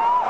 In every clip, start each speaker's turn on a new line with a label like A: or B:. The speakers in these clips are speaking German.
A: Oh!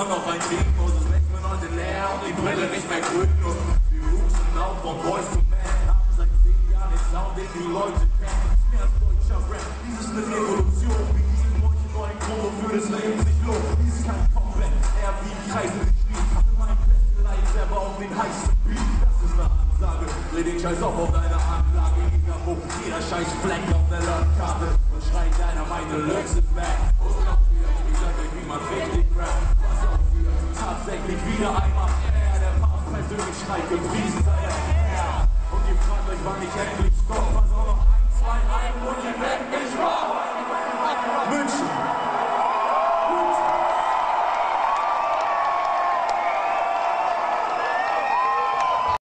A: Immer noch ein Ding, großes Lächeln heute leer und die Brille nicht mehr grün. Nur wir husten auf von Boys to Man, haben seit zehn Jahren den Sound, den die Leute kennen. Ist mehr als deutscher Rap, dies ist eine Revolution, wie diesen manche neuen Probe für das Leben sich lohnt. Dies ist kein Komplett, eher wie ein Kreis mit Spiel. Hatte mein Festgeleit selber auf den heißen Beat. Das ist eine Ansage, dreh den Scheiß auf auf deine Anlage. Jeder Buch, jeder Scheiß Fleck auf der Landkarte und schreit deiner meine Lyrics sind back. wieder einmal er, der Papst persönlich schreit, gepriesen sei er.